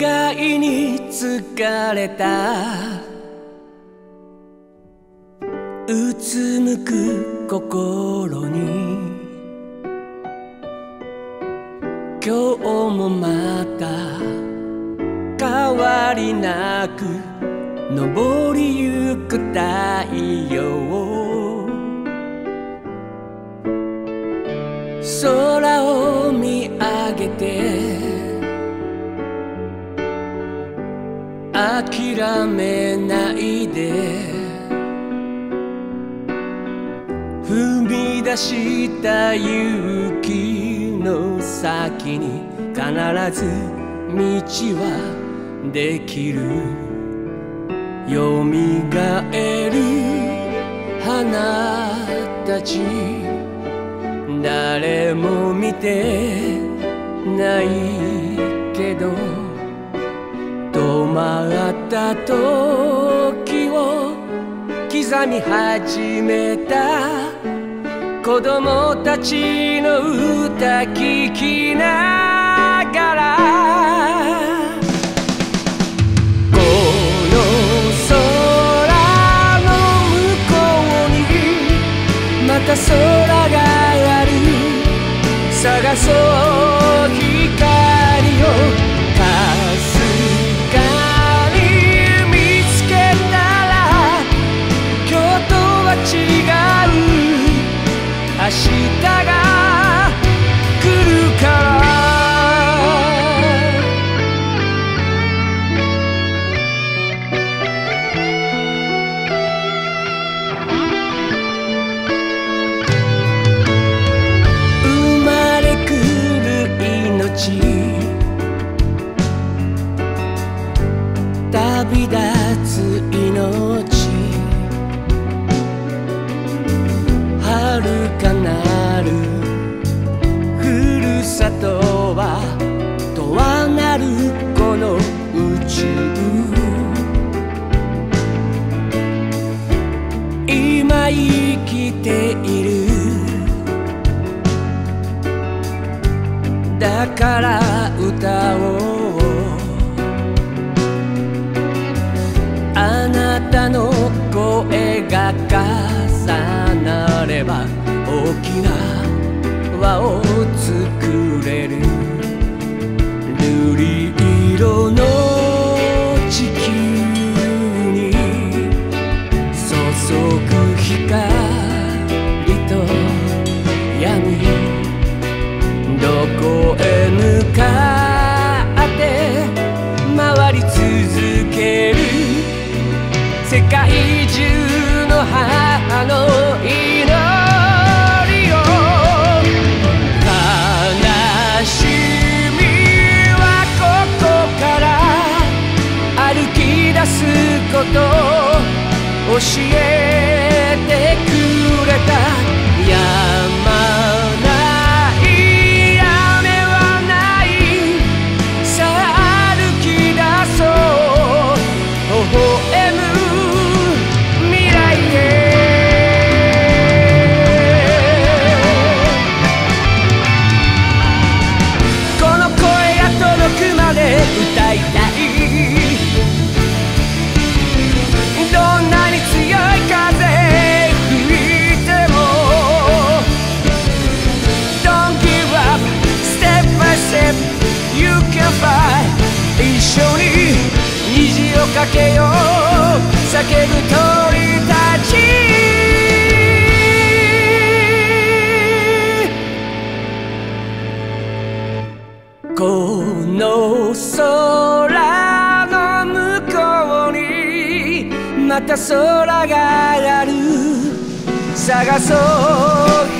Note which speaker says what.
Speaker 1: 願いに疲れた。うつむく心に。今日もまた。変わりなく。昇りゆく太陽空を見上げて。諦めないで。踏み出した勇気の先に必ず道はできる。よみがえる。花たち誰も見てないけど止まった時を刻み始めた子供たちの歌聞きながら。この空の向こうにまた空がある。探そう。違う。明日がだから歌おうあなたの声が重なれば大きな輪をことを教え you can fly 一緒に虹をかけよう。叫ぶ鳥たち。この空の向こうにまた空がある。探そう。